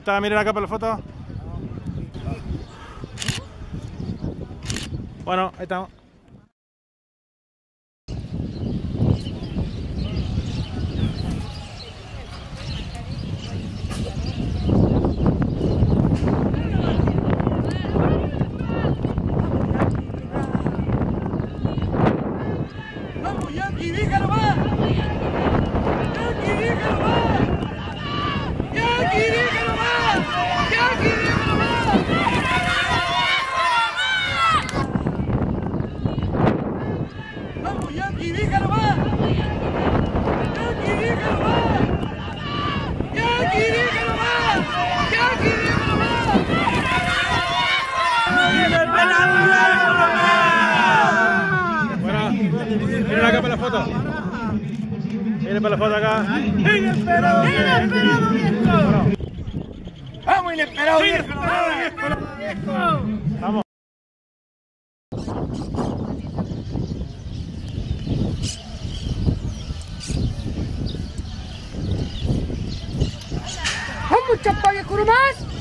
ahí está, miren acá para la foto. Bueno, ahí estamos. ¡Vamos, Yankee, déjalo más! ¡Yankee, déjalo más! ¡Yankee, déjalo más! ¡Yankee, déjalo más! ¡Vamos, Yankee, déjalo más! ¡Yankee, déjalo más! ¡Yankee, déjalo más! ¡Yankee, déjalo más! Bueno, miren acá para la foto. Miren para la foto acá. ¡Inesperado! ¡Inesperado, viejo! ¡Vamos, inesperado, viejo! Vamos. ¡Vamos, chapa, viejo, nomás!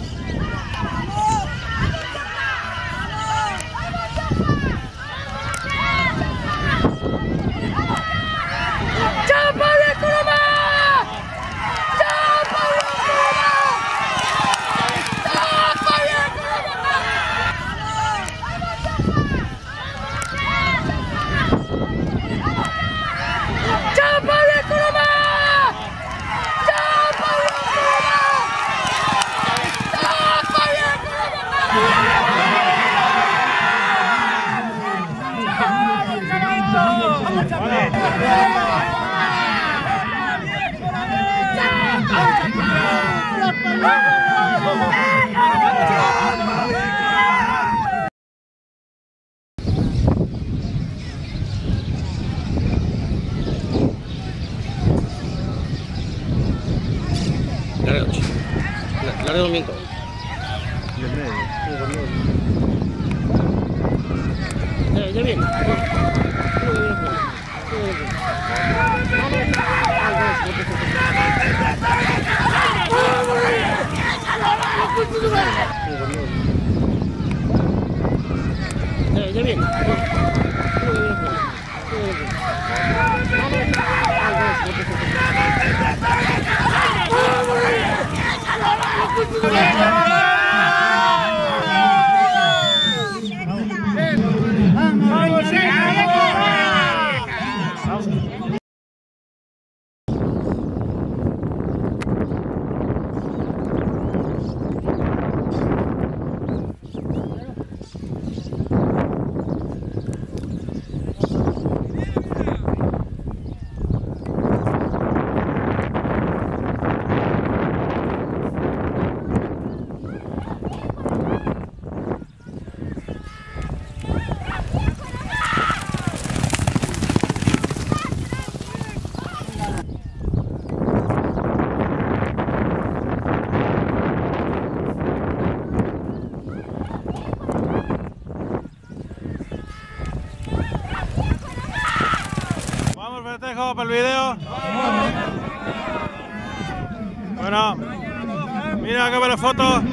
Oh, spring. Oh, el video. Bueno, mira acá para la foto.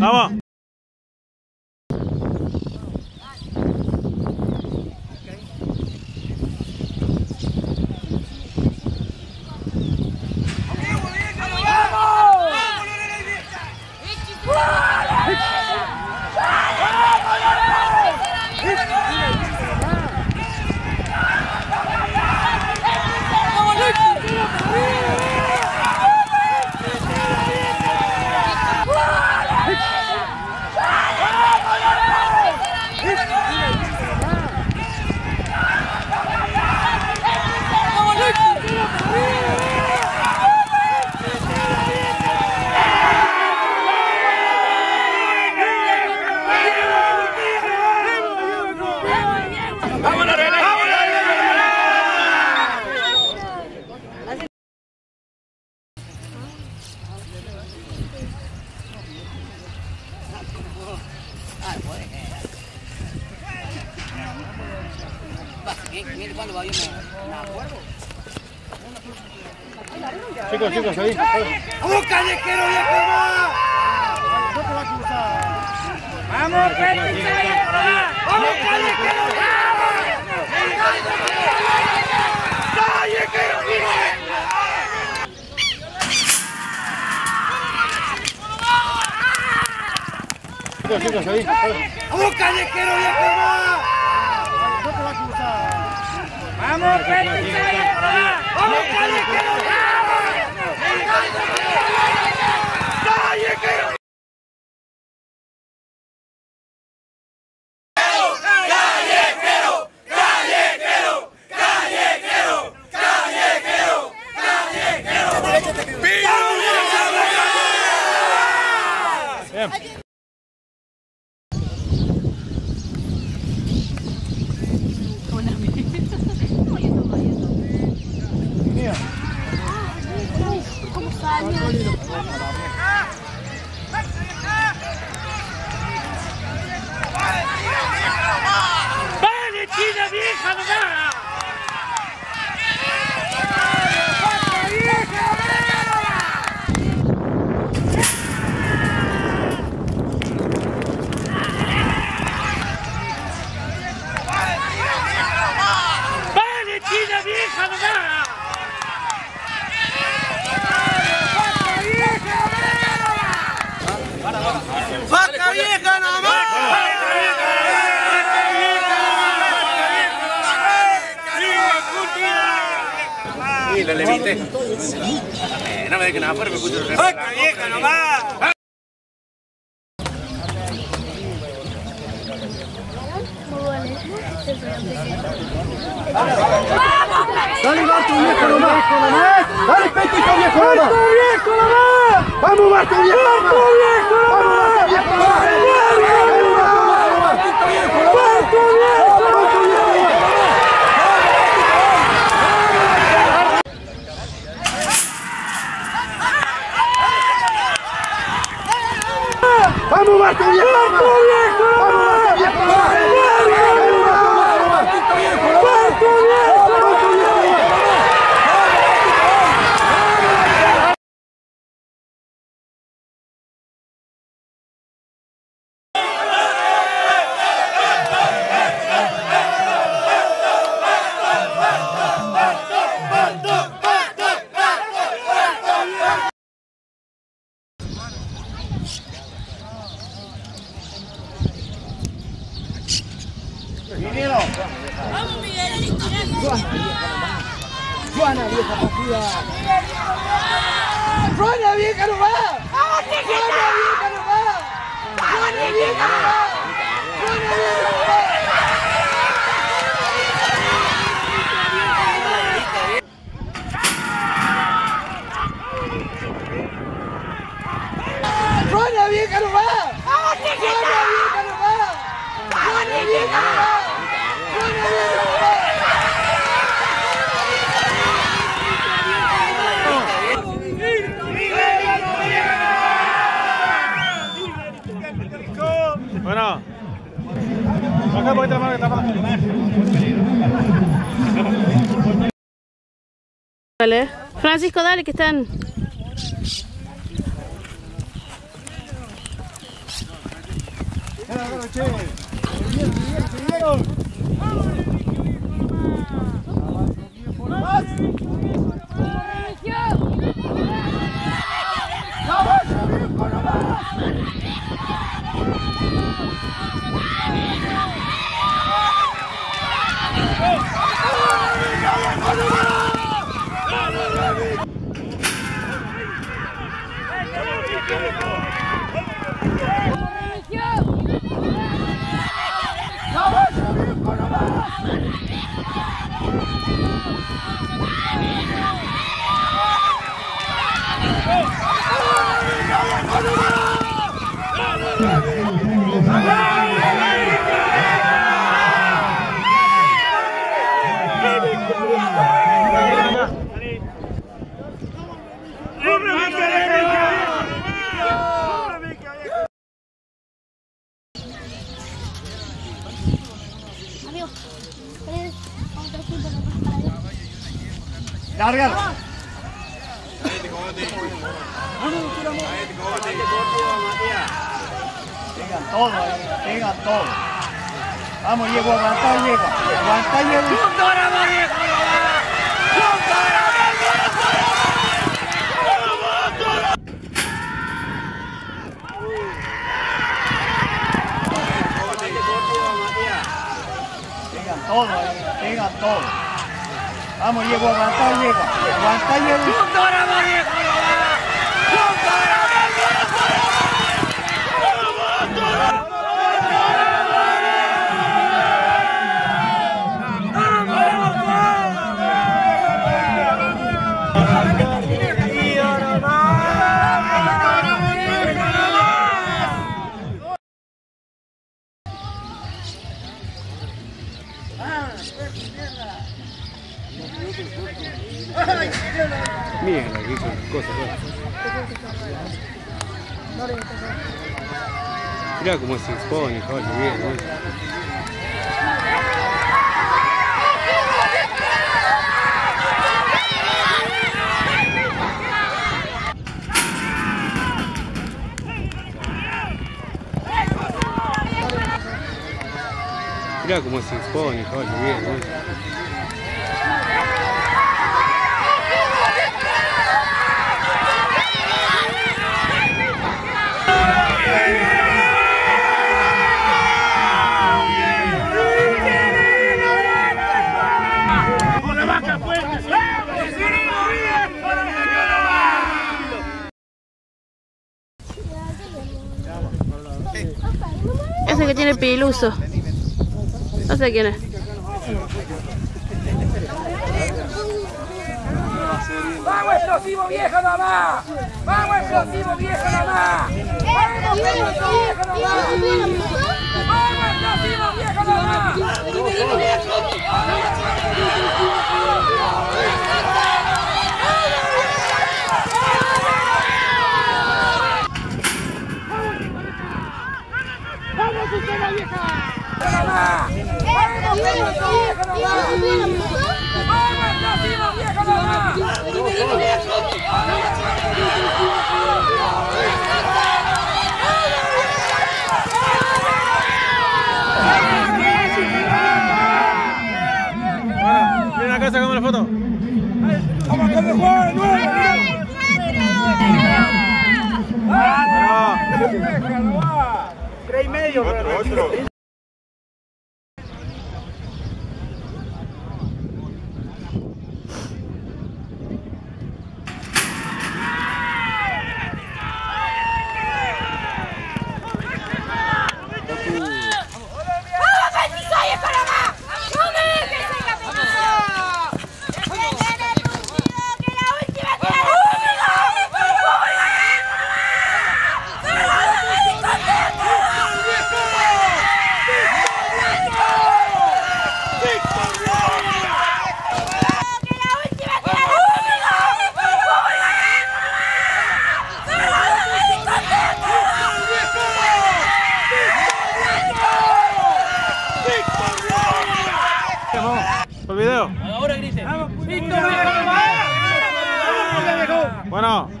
Tamam. palo ahí en acuerdo. Chicos, chicos, ahí. ¡Vamos, callejero, viejo! No te va a cruzar. ¡Vamos, callejero! ¡Vamos, callejero! ¡Callejero, viejo! Chicos, chicos, ahí. ¡Vamos, callejero, viejo! ¡Vamos, Calle, que 안녕. Afuera, me escucho el ¡Vaca vieja, nomás! Francisco, dale, que están. Yeah! Lárgalo. Vengan todos, eh, vengan todos. Vamos, Diego, aguanta, Diego. Aguanta, Diego. Eh, vengan todos. Vamos, Diego, aguanta, Diego. Aguanta, Diego. Cómo se expone, coño, bien, ¿no? Cómo se coño, bien, ¿no? Tiene piluso. No sé quién es. ¡Vamos, explosivo viejo nomás! ¡Vamos, explosivo viejo nomás! ¡Vamos, explosivo viejo nomás! ¡Vamos, explosivo viejo nomás! ¡Vamos, explosivo viejo nomás! ¡Vamos, explosivo viejo nomás! Bueno, miren acá, sacamos la foto. Tres y medio, Vamos,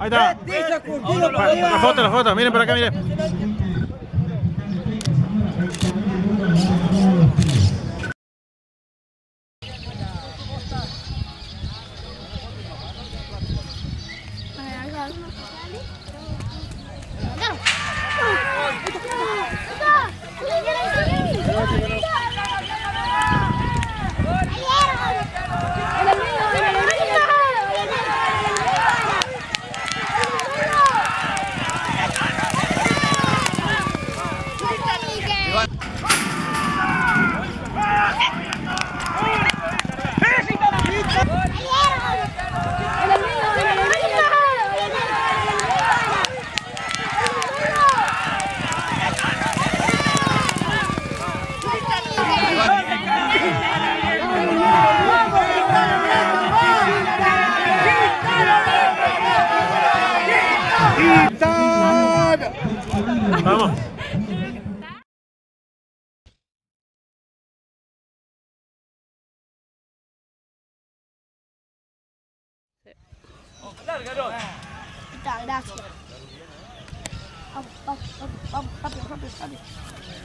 ahí está. La foto, la foto, miren por acá, miren.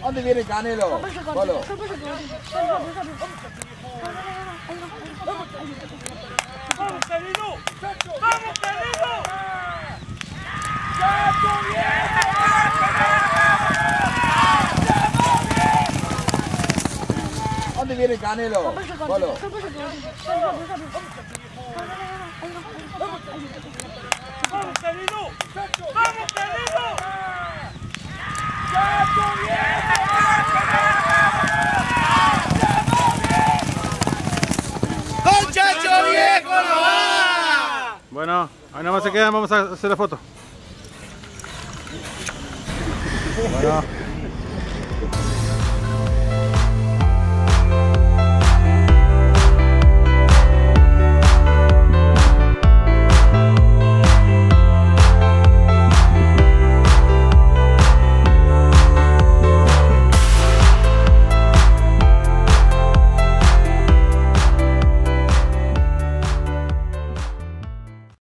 ¿Dónde viene Canelo? Polo. ¡Vamos, Canelo! ¡Vamos, Canelo! ¡Vamos, Canelo! ¡Chato bien! ¿Dónde viene Canelo? Polo. ¡Vamos, Canelo! ¡Vamos, querido! ¡Vamos, querido! ¡Chacho ¡Muchacho viejo no va! Bueno, ahí nada más se quedan, vamos a hacer la foto. Bueno.